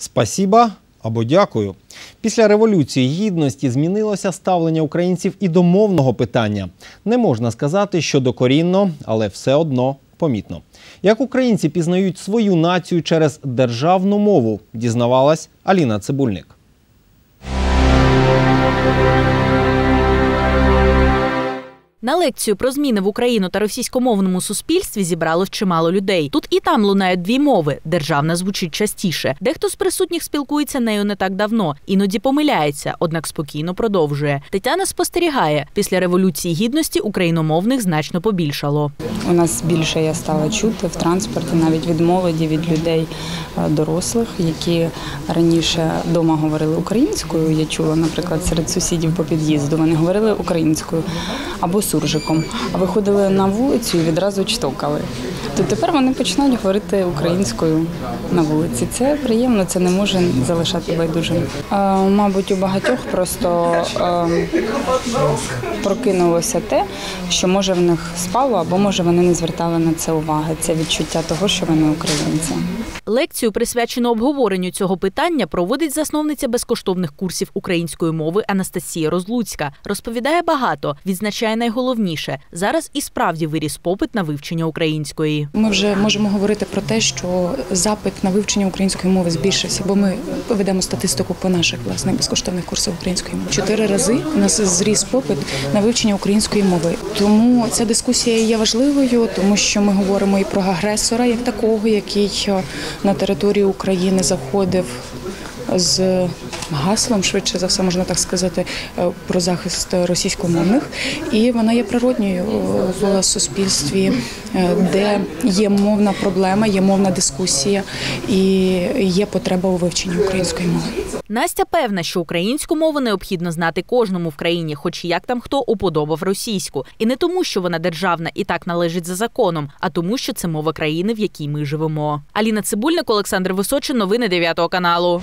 Спасіба або дякую. Після революції гідності змінилося ставлення українців і до мовного питання. Не можна сказати, що докорінно, але все одно помітно. Як українці пізнають свою націю через державну мову, дізнавалась Аліна Цибульник. На лекцію про зміни в Україну та російськомовному суспільстві зібралось чимало людей. Тут і там лунають дві мови. Державна звучить частіше. Дехто з присутніх спілкується нею не так давно, іноді помиляється, однак спокійно продовжує. Тетяна спостерігає, після революції гідності україномовних значно побільшало. У нас більше я стала чути в транспорті, навіть від молоді, від людей е, дорослих, які раніше вдома говорили українською. Я чула, наприклад, серед сусідів по під'їзду. Вони говорили українською або суржиком, а виходили на вулицю і відразу чтокали. То тепер вони починають говорити українською на вулиці. Це приємно, це не може залишати байдужим. Е, Мабуть, у багатьох просто е, прокинулося те, що може в них спало, або може вони не звертали на це уваги. Це відчуття того, що вони українці. Лекцію, присвячену обговоренню цього питання, проводить засновниця безкоштовних курсів української мови Анастасія Розлуцька. Розповідає багато, відзначає найголовніше. Зараз і справді виріс попит на вивчення української. Ми вже можемо говорити про те, що запит на вивчення української мови збільшився, бо ми ведемо статистику по наших власних безкоштовних курсах української мови. Чотири рази у нас зріс попит на вивчення української мови. Тому ця дискусія є важливою, тому що ми говоримо і про агресора, як такого, який на територію України заходив з гаслом, швидше за все, можна так сказати, е, про захист російськомовних, і вона є природньою е, в суспільстві, е, де є мовна проблема, є мовна дискусія і є потреба у вивченні української мови. Настя певна, що українську мову необхідно знати кожному в країні, хоч як там хто уподобав російську, і не тому, що вона державна і так належить за законом, а тому, що це мова країни, в якій ми живемо. Аліна Цибульник, Олександр Височин, новини 9 каналу.